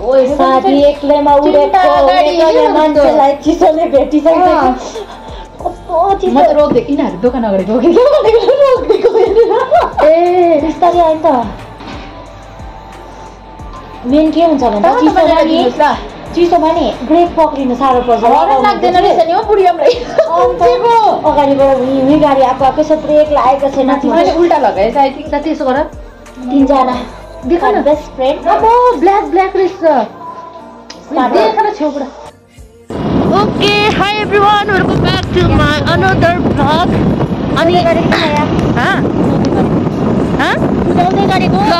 साथी एक्लैमा उडेको मान्छेलाई चिसोले भेटिसकेको कस्तो म चिसो त रोकिदिएँ यिनीहरू दोकान अगाडि रोकिदिएको ए बिस्तारै आयो नि त मेन के हुन्छ चिसोमा नि चिसोमा ग्रेप पक्रिनु साह्रो पर्छ हरन लाग्दैन रहेछ नि हो अगाडिबाट गाडी आएको आएको छ ब्रेक लागेको छैन उल्टा गर तिनजना देख न? बेस्ट फ्रेन्ड अब ब्ल्याक ब्ल्याक रहेछ देख न छेउबाट okay hi everyone welcome back to my another vlog अनि हाँ? हाँ? ल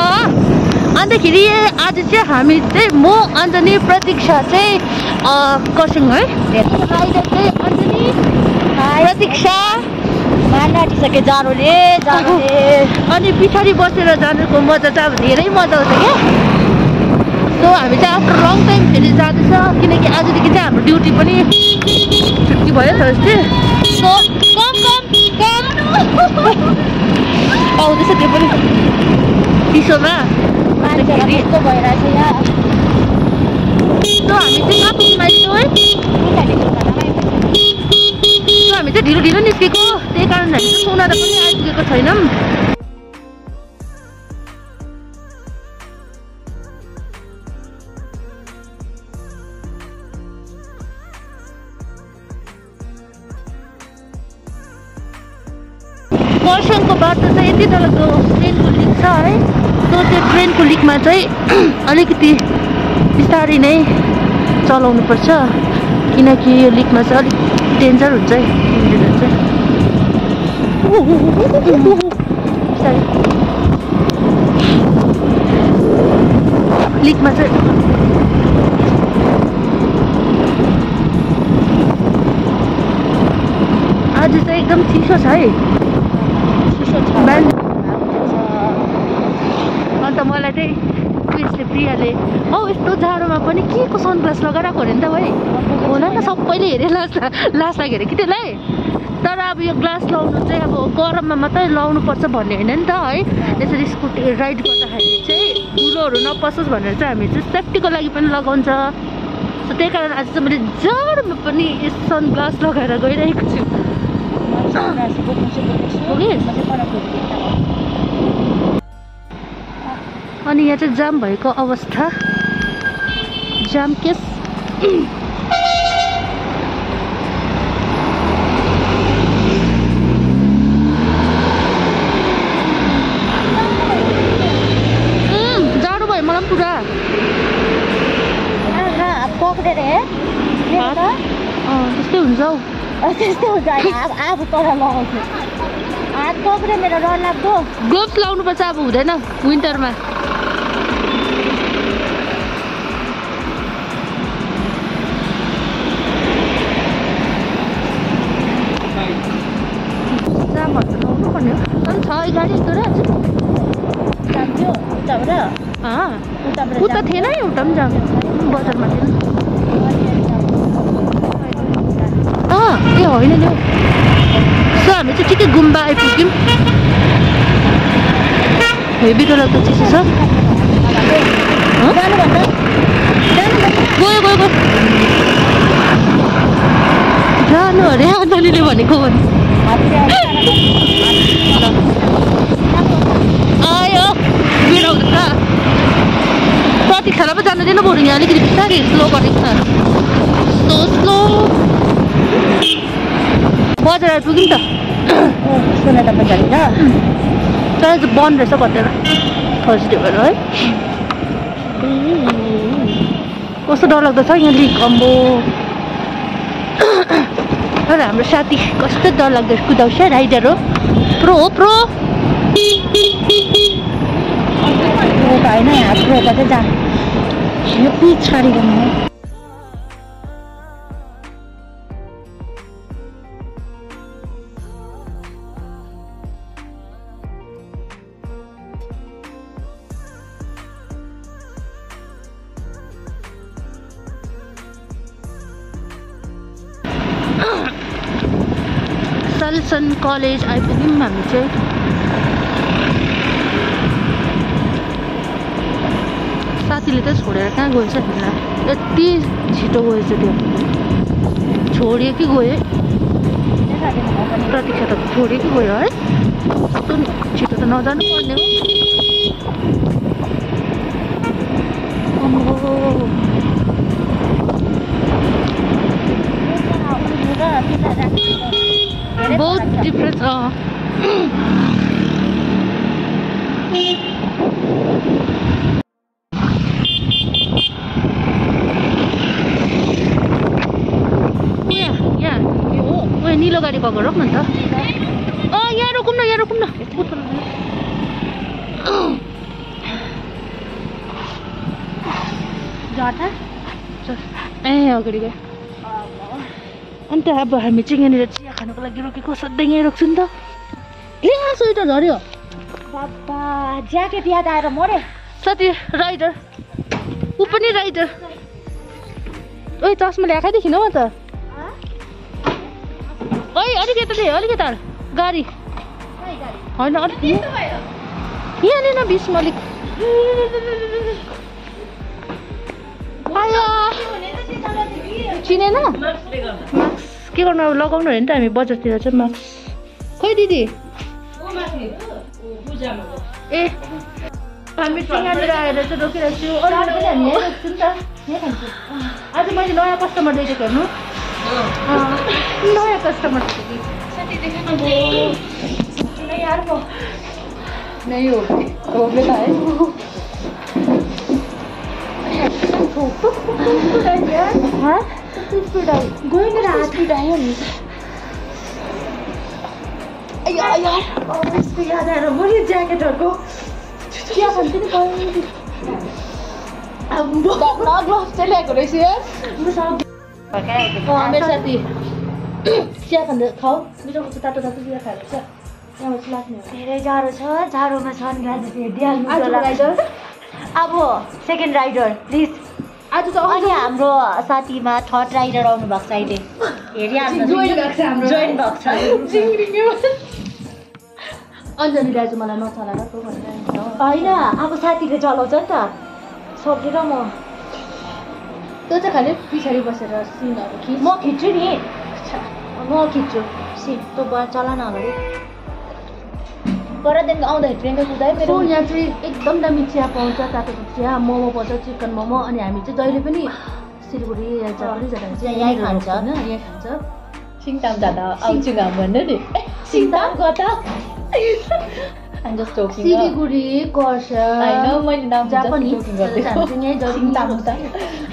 अन्तखेरि आज चाहिँ हामी चाहिँ म अञ्जनी प्रतीक्षा चाहिँ अँ, खरसाङ है। चाहिँ अञ्जनी प्रतीक्षा। मान्न आँटिसक्यो जाडोले जाडोले अनि पछाडि बसेर जानुको मजा चाहिँ अब धेरै मजा आउँछ क्या। सो हामी चाहिँ आफ्टर लङ टाइम फेरि जाँदैछ किनकि आजदेखि चाहिँ हाम्रो ड्युटी पनि छुट्टी भयो थर्सडे सो कम कम कम आउँदैछ त्यो पनि। चिसोमा। भइरहेछ यहाँ। सो हामी चाहिँ कहाँ पुग्नु आइसक्यौँ है? सो हामी चाहिँ ढिलो ढिलो निस्केको। त्यही कारण हामी सोनादा पनि आइपुगेको छैनौँ खरसाङको बाटो चाहिँ यति डरलाग्दो ट्रेनको लिक छ है सो त्यो ट्रेनको लिकमा चाहिँ अलिकति बिस्तारै नै चलाउनुपर्छ किनकि यो लिकमा चाहिँ अलिक डेन्जर हुन्छ है लिकमा चाहिँ आज चाहिँ एकदम चिसो छ है। बिहान अन्त मलाई चाहिँ उयसले प्रियाले औ यस्तो जाडोमा पनि के को सनग्लास लगाएर आएको अरे नि त भाइ? होला नि त सबैले हेरे। लास लास लाग्यो अरे कि त्यसलाई यो ग्लास लाउनु चाहिँ अब गरममा मात्रै लाउनु पर्छ भन्ने होइन नि त है। यसरी स्कुटी राइड गर्दाखेरि चाहिँ धुलोहरू नपसोस् भनेर चाहिँ हामी चाहिँ सेफ्टीको लागि पनि लगाउँछ। सो त्यही कारण आज चाहिँ मैले जाडोमा पनि सनग्लास लगाएर गइरहेको छु। अनि यहाँ चाहिँ जाम भएको अवस्था। जाम केस उम्, जाडो भयो मलाई पनि पुरा पक्रेर हेर अँ, त्यस्तै हुन्छ हौ त्यस्तो हुन्छ अब आफू तर लगाउँछु हात पक्रे मेरो डर लाग्दो ग्लोभ्स लाउनुपर्छ अब हुँदैन विन्टरमा गाडी यस्तो र। जान्थ्यो उताबाट अँ उताबाट उता थिएन एउटा पनि जाम बजारमा थिएन। ए होइन नि हौ सो हामी चाहिँ ठिकै गुम्बा आइपुग्यौँ हेभी डरलाग्दो चिसो छ गयो गयो गयो जानु अरे अञ्जलीले भनेको भने आयो भिड आउँदैछ प्रतीक्षालाई पो जानु दिनु बरु यहाँ अलिकति बिस्तारै स्लो गरेको छ स्लो स्लो बजार आइपुग्यौँ नि त। सुनेर बजारी र तर चाहिँ बन्द रहेछ कतिवटा। भएर है। कस्तो डरलाग्दो छ यहाँ लिक अम्बो तर हाम्रो साथी कस्तो डरलाग्दो कुदाउँछ राइडर हो। प्रो हो प्रो। होइन यहाँ प्रोका चाहिँ जानु यो पछाडि गर्नु सल्सन कलेज आइपुग्यौँ हामी चाहिँ साथी साथीले त छोडेर कहाँ गएछ तिमीलाई यति छिटो गएछ त्यो छोड्यो कि गयो प्रतीक्षा त छोड्यो कि गयो है छिटो त नजानु पर्ने हो डिफ्रेन्स निलो गाडी पक्रेर रोक्नु नि त अँ यहाँ रोकौँ न यहाँ रोकौँ न ए अगाडि गयो अन्त अब हामी चाहिँ यहाँनिर चिया खानुको लागि रोकेको सधैँ यहीँ रोक्छु नि त। ए स्वेटर झऱ्यो। बाबा ज्याकेट याद आएर मऱ्यो। साथी राइडर। ऊ पनि राइडर। ओइ चस्मा ल्याएकै देखिन म त ओइ अलिक यता दे अलिक यता गाडी। होइन अलिक यहाँनिर बिचमा अलिक। आयो। चिनेन? मास्क के गर्नु अब लगाउनु अरे नि त हामी बजारतिर चाहिँ मास्क खोइ दिदी। ए हामी यहाँनिर आएर चाहिँ रोकिरहेको छु। अरू पनि हामी यहीँ नि त। यहीँ खान्छु आज मैले नयाँ कस्टमर ल्याइदिएको हेर्नु। नयाँ कस्टमर यार नहीं होगी हो है। मेरो हात पिटायो नि यसको याद आएर मैले ज्याकेटहरूको चिया खान्छु नि रहेछ मेरो चिया खाँदा खाऊ खान्छ तातो तातो चिया लाग्ने हो धेरै जाडो छ जाडोमा राइडर अब सेकेन्ड राइडर प्लिज आज त अनि आउँछ हाम्रो साथीमा थर्ड राइडर आउनु भएको छ अहिले हेरिहाल्नु अञ्जली दाजु मलाई नचला। होइन अब साथीले चलाउँछ नि त। सकेर म। तँ चाहिँ खालि पछाडि बसेर सिनहरू खिच। म खिच्छु नि। म खिच्छु। सिट त ब चला न अगाडि परदेखिको आउँदाखेरि ट्रेनको कुदायो मेरो यहाँ चाहिँ एकदम दामी चिया पाउँछ तातो चिया मोमो पाउँछ चिकन मोमो अनि हामी चाहिँ जहिले पनि सिलगढी या जहाँ पनि जाँदा चाहिँ यहीँ यहीँ खान्छ। होइन? यहीँ खान्छ। सिङताम जाँदा आउँछु घाम भन्नु नि। सिङताम? कता I'm just? Siliguri I know, मैले नाम यहीँ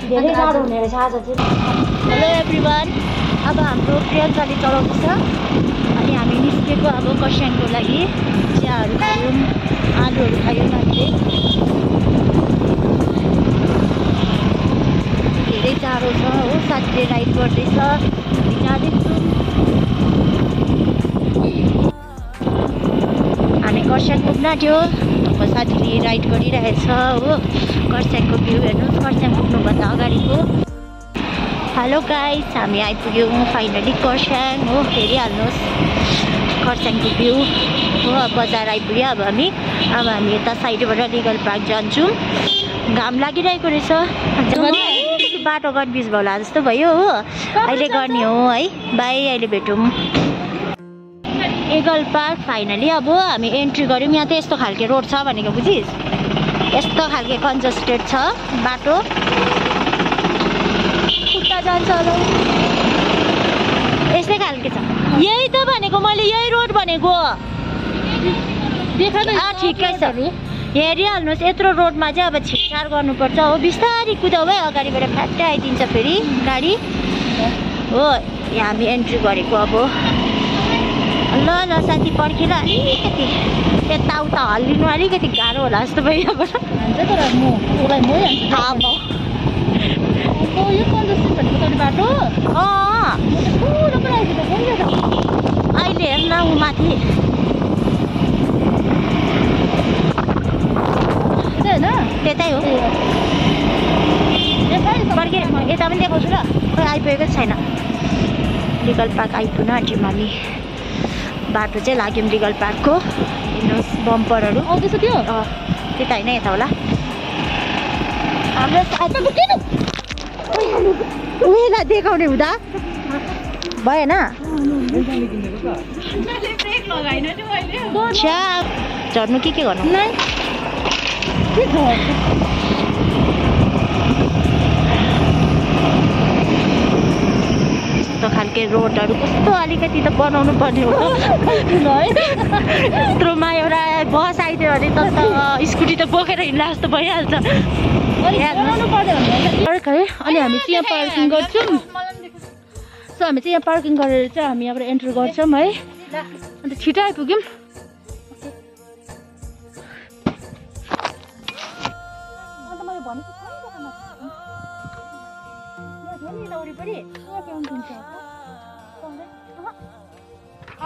धेरै हुने रहेछ आज चाहिँ। हेलो एभ्री वान अब हाम्रो प्रियङ्काले चलाउँदैछ अनि हामी निस्केको अब कस्याङको लागि चियाहरू खायौँ आलुहरू खायौँ हामीले। धेरै जाडो छ हो साथीले राइड गर्दैछ। हामी जाँदैछौँ हामी खरसाङ पुग्न आँट्यो। अब साथीले राइड गरिरहेछ हो। खरसाङको भ्यू हेर्नुहोस् खरसाङ पुग्नुभन्दा अगाडिको। हेलो गाइस हामी आइपुग्यौँ फाइनली खरसाङ हो हेरिहाल्नुहोस् खरसाङको भ्यू हो बजार आइपुग्यो अब हामी अब हामी यता साइडबाट लिगल पार्क जान्छौँ घाम लागिरहेको रहेछ बाटो कन्फ्युज भयो जस्तो भयो हो अहिले गर्ने हो है बाई अहिले भेटौँ एगल पार्क फाइनली अब हामी एन्ट्री गऱ्यौँ यहाँ त यस्तो खालके रोड छ भनेको बुझिस् यस्तो खालके कन्जस्टेड छ बाटो जान्छ होला यस्तै खालके छ। यही त भनेको मैले यही रोड भनेको। देखा न अँ ठिकै छ। हेरिहाल्नुहोस् यत्रो रोडमा चाहिँ अब छिटछाड गर्नुपर्छ। हो बिस्तारी कुदाउ है अगाडिबाट फ्याट्टै आइदिन्छ फेरि गाडी। हो यहाँ हामी एन्ट्री गरेको अब। ल ल साथी पर्खेर अलिकति यताउता हल्लिनु अलिकति गाह्रो होला जस्तो भयो यहाँबाट बाटो अँ पुरो पो आइदिएको कोही त अहिले हेर्न ऊ माथि। होइन त्यतै हो। फर्के यता पनि देखाउँछु ल। खोइ आइपुगेको छैन। लिगल पार्क आइपुग्न आँट्यौँ हामी बाटो चाहिँ लाग्यौँ लिगल पार्कको। हेर्नुहोस् बम्परहरू। आउँदैछ त्यो? अँ त्यता होइन यता होला। हाम्रो देखाउने हुँदा भएन झर्नु के के गर्नु यस्तो खालके रोडहरू कस्तो अलिकति त बनाउनु पर्ने हो यत्रोमा एउटा बस आइदियो भने त स्कुटी त बोकेर हिँड्ला जस्तो भइहाल्छ पार्क है। अनि हामी चाहिँ यहाँ पार्किङ गर्छौँ। सो हामी चाहिँ यहाँ पार्किङ गरेर चाहिँ हामी यहाँबाट एन्टर गर्छौँ है। अन्त छिटो आइपुग्यौँ।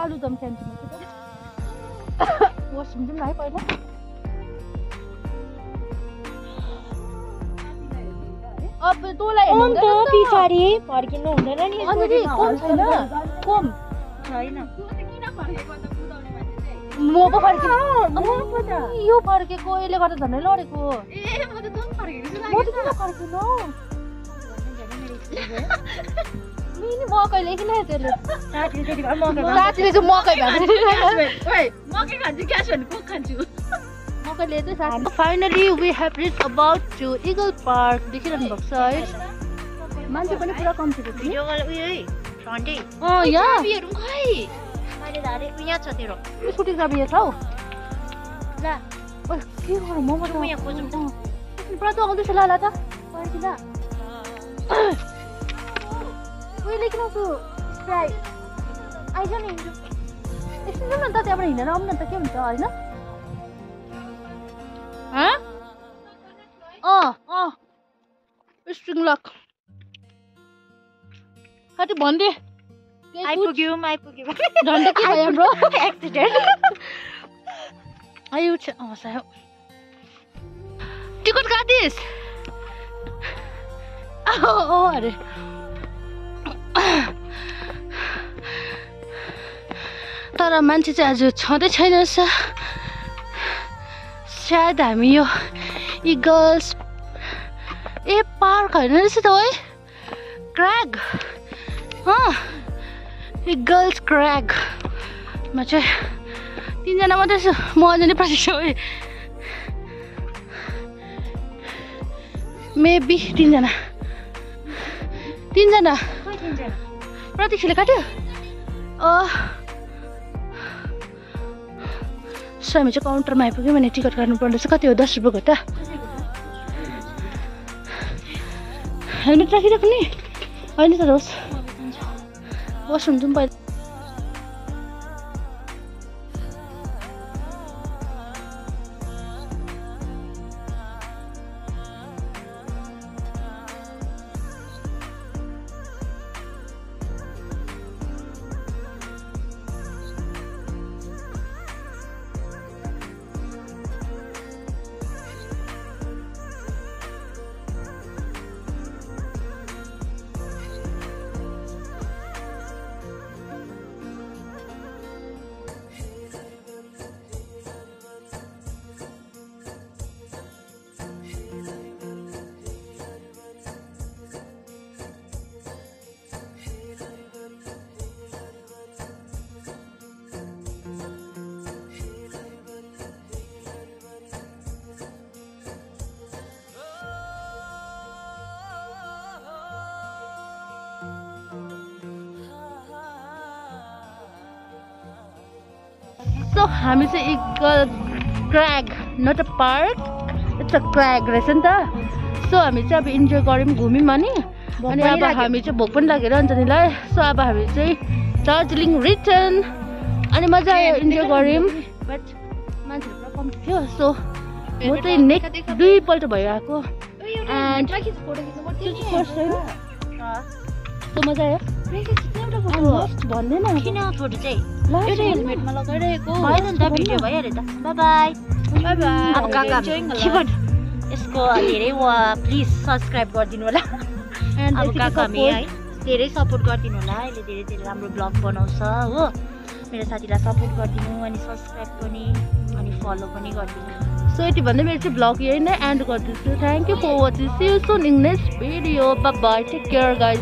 आलुदम क्यान्टिन जाउँ न है पहिला। अब तँलाई त। पछाडि। फर्किनु हुँदैन नि कम छैन? कम। छैन। म पो फर्केँ यो फर्केको यसले गर्दा झन्डै लडेको। म त किन फर्किनु। मिनी मकै त्यसले। साथीले भएको साथी finally we have reach about to eagle park देखिरहनु भएको छ है मान्छे पनि पुरा कम्ती छ स्कुटी चाबी यहाँ छ हौ के गरौँ त। पुरा त आउँदैछ ला ला त उहिले किन आउँछु स्प्राइट आइज नि एकछिन जाउँ न त त्यहाँबाट हिँडेर आउँ न त के हुन्छ होइन अँ अँ स्ट्रिङ लक कति भनिदिए आइपुग्यौँ आइपुग्यौँ झन्डै के भयो हाम्रो एक्सिडेन्ट आयो टिकट काटिस् अरे तर मान्छे चाहिँ आज छँदै छैन रहेछ सायद हामी यो इगल्स ए पार्क होइन रहेछ त है क्र्याग। इगल्स क्र्यागमा चाहिँ तिनजना मात्रै छ। म अझै प्रतीक्षा है मेबी तिनजना। तिनजना? प्रतीक्षाले काट्यो। अँ सो हामी चाहिँ काउन्टरमा आइपुग्यौँ भने टिकट काट्नु पर्दैछ। कति हो? दस रुपियाँको त। हेलमेट राखिरहेको नि होइन तर होस् वासरुम जाउँ पहिला। सो हामी चाहिँ eagle crag not a park it's a crag रहेछ नि त। सो हामी चाहिँ अब इन्जोय गऱ्यौँ घुम्यौँ अनि। अनि अब हामी चाहिँ भोक पनि लागेर अञ्जनीलाई सो अब हामी चाहिँ दार्जिलिङ रिटर्न अनि मजा आयो इन्जोय गऱ्यौँ। बट मान्छेहरू पुरा कम्ती थियो सो म चाहिँ नेक्स्ट दुईपल्ट भयो आएको एन्ड फर्स्ट टाइम सो मजा आयो। भन्दैन किन चाहिँ? लास्ट एउटा हेलमेटमा लगाइरहेको। भएन नि त भिडियो भइहाल्यो त। बाई अब काका यसको धेरै वा प्लिज सब्सक्राइब गरिदिनु होला। अब काका हामी है धेरै सपोर्ट गरिदिनु होला। अहिले धेरै धेरै राम्रो ब्लग बनाउँछ हो। मेरो साथीलाई सपोर्ट गरिदिनु अनि सब्सक्राइब पनि अनि फलो पनि गरिदिनु। सो यति भन्दै मेरो चाहिँ भ्लग यही नै एन्ड गर्दैछु। Thank you for watching see you soon next video bye take care guys